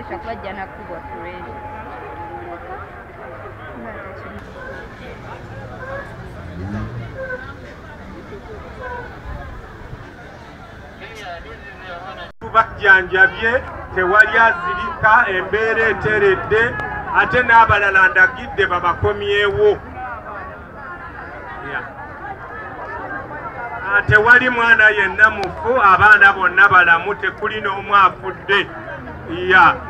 bakoresha kubajyana kugwa turere tubajjanjabye tewali azirika embeera eteredde ate n'abalala ndagidde babakomyewo. Yeah. Ah, tewali mwana yenna mufu abaana bonna balamu tekuli n'omu afudde. Ya. Mu-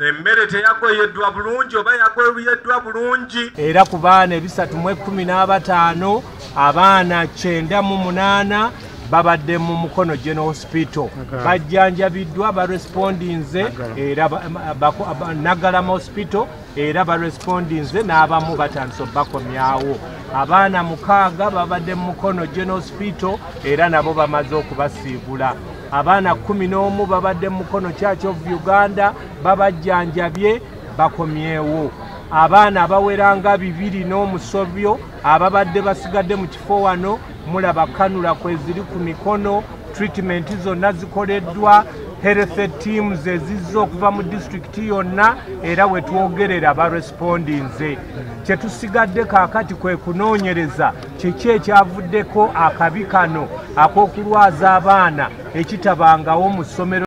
emmere teyagoyeddwa bulungi oba yagoyeddwa bulungi? Era ku baana ebisatu mu ekkumi n'abataano abaana kyenda mu munaana babadde mu mukono general hospital. Bajjanjabiddwa barespondinze era nagalama hospital era barespondinze n'abamu batandise obbakomyawo. Abaana mukaaga babadde mu mukono general hospital era nabo bamaze okubasiibula. Abaana kumi n'omu babadde mu mukono church of uganda babajjanjabye bakomyewo. Abaana abawera nga bibiri n'omusobyo ababadde basigadde mu kifo wano mulaba kanula kweziri ku mikono treatment zonna zikoleddwa health teams ezizza okuva mu disitulikiti yonna era we twogerera barespondinze kyetusigadde kaakati kwe kunoonyereza kiki ekyavuddeko akabi kano ak'okulwaza abaana ekitabangawo mu ssomero